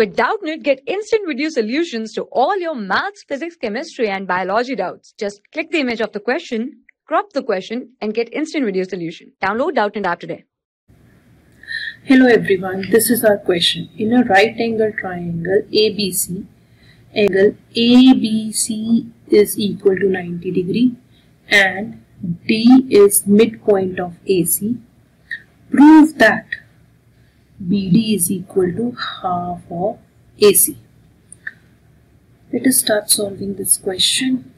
With Doubtnut, get instant video solutions to all your maths, physics, chemistry, and biology doubts. Just click the image of the question, crop the question, and get instant video solution. Download Doubtnut app today. Hello everyone, this is our question. In a right angle triangle ABC, angle ABC is equal to 90 degree and D is midpoint of AC. Prove that BD is equal to half of AC. Let us start solving this question.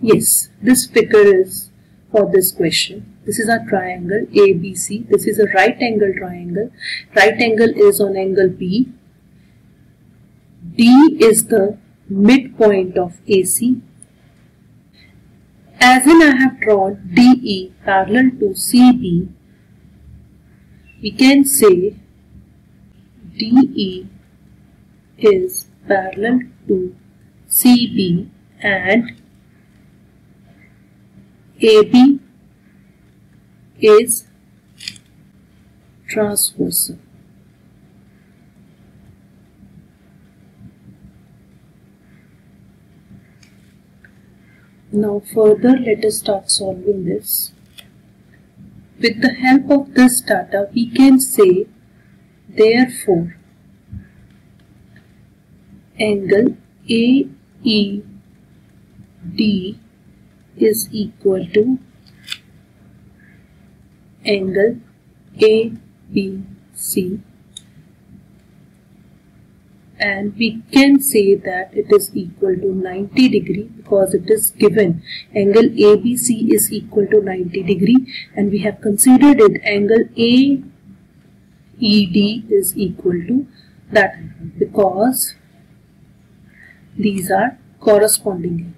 Yes, this figure is for this question. This is a triangle ABC. This is a right angle triangle. Right angle is on angle B. D is the midpoint of AC. As in I have drawn DE parallel to CB, we can say DE is parallel to CB and AB is transversal. Now further let us start solving this. With the help of this data we can say therefore angle AED is equal to angle ABC and we can say that it is equal to 90 degree because it is given. Angle ABC is equal to 90 degree and we have considered it. Angle AED is equal to that. Because these are corresponding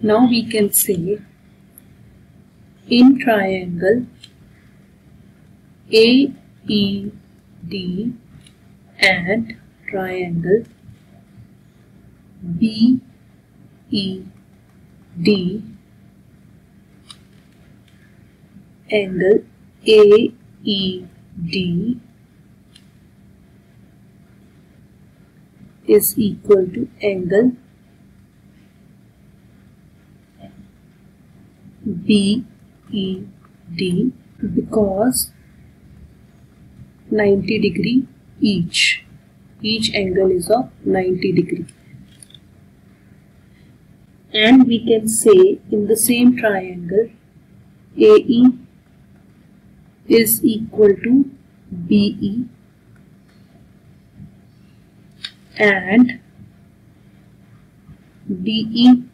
Now we can say in triangle AED and triangle BED angle AED is equal to angle BED because 90 degree each. Each angle is of 90 degree. And we can say in the same triangle AE is equal to BE and DE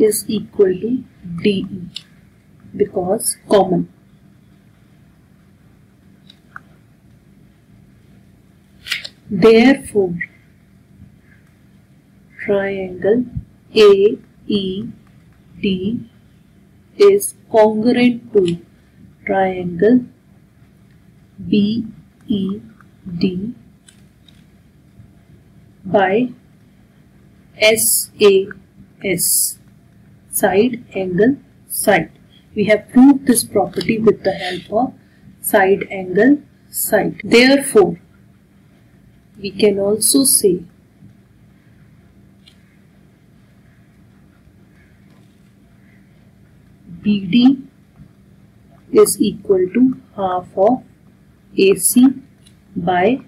is equal to DE because common. Therefore, triangle AED is congruent to triangle BED by SAS side angle side. We have proved this property with the help of side angle side. Therefore, we can also say BD is equal to half of AC by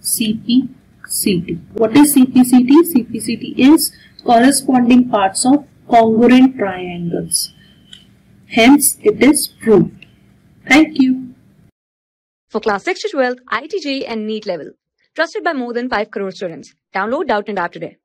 CPCT. What is CPCT? CPCT is corresponding parts of congruent triangles. Hence, it is proved. Thank you. For class 6 to 12, IIT and NEET level. Trusted by more than 5 crore students. Download Doubtnut app today.